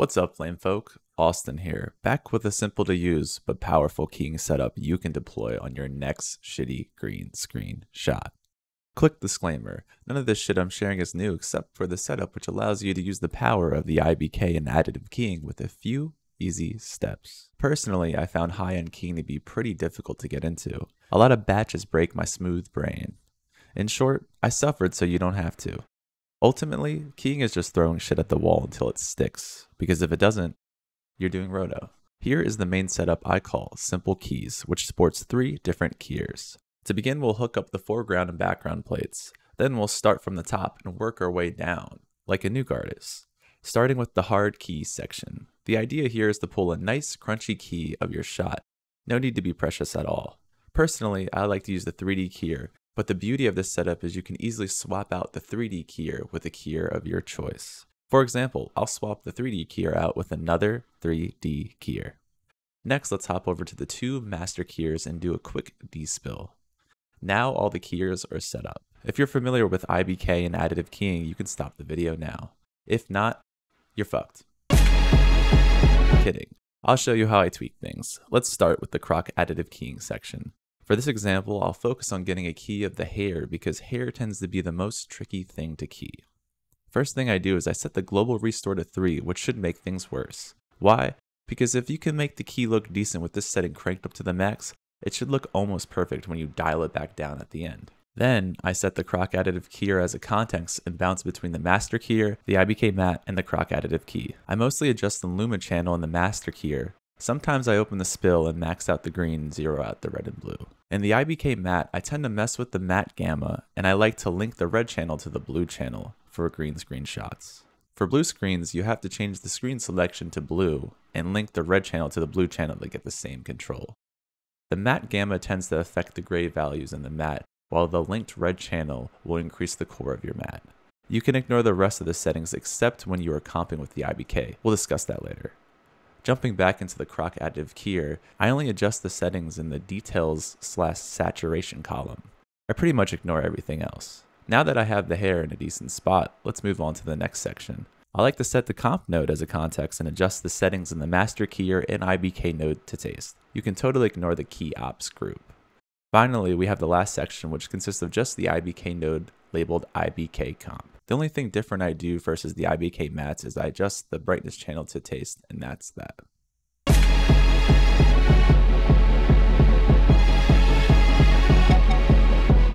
What's up, flame folk? Austin here, back with a simple to use but powerful keying setup you can deploy on your next shitty green screen shot. Click disclaimer. None of this shit I'm sharing is new except for the setup which allows you to use the power of the IBK and additive keying with a few easy steps. Personally, I found high-end keying to be pretty difficult to get into. A lot of batches break my smooth brain. In short, I suffered so you don't have to. Ultimately, keying is just throwing shit at the wall until it sticks, because if it doesn't, you're doing roto. Here is the main setup I call Simple Keys, which sports three different keyers. To begin, we'll hook up the foreground and background plates. Then we'll start from the top and work our way down, like a nuke artist. Starting with the hard key section. The idea here is to pull a nice crunchy key of your shot. No need to be precious at all. Personally, I like to use the 3D keyer but the beauty of this setup is you can easily swap out the 3D keyer with a keyer of your choice. For example, I'll swap the 3D keyer out with another 3D keyer. Next, let's hop over to the two master keyers and do a quick despill. Now all the keyers are set up. If you're familiar with IBK and additive keying, you can stop the video now. If not, you're fucked. Kidding. I'll show you how I tweak things. Let's start with the Crok additive keying section. For this example, I'll focus on getting a key of the hair because hair tends to be the most tricky thing to key. First thing I do is I set the global restore to 3, which should make things worse. Why? Because if you can make the key look decent with this setting cranked up to the max, it should look almost perfect when you dial it back down at the end. Then, I set the Crok Additive keyer as a context and bounce between the master keyer, the IBK matte, and the Crok Additive key. I mostly adjust the Luma channel in the master keyer, Sometimes I open the spill and max out the green zero out the red and blue. In the IBK matte, I tend to mess with the matte gamma and I like to link the red channel to the blue channel for green screen shots. For blue screens, you have to change the screen selection to blue and link the red channel to the blue channel to get the same control. The matte gamma tends to affect the gray values in the matte, while the linked red channel will increase the core of your matte. You can ignore the rest of the settings except when you are comping with the IBK. We'll discuss that later. Jumping back into the Crok Additive keyer, I only adjust the settings in the details slash saturation column. I pretty much ignore everything else. Now that I have the hair in a decent spot, let's move on to the next section. I like to set the comp node as a context and adjust the settings in the master keyer and IBK node to taste. You can totally ignore the key ops group. Finally, we have the last section which consists of just the IBK node labeled IBK comp. The only thing different I do versus the IBK mattes is I adjust the brightness channel to taste, and that's that.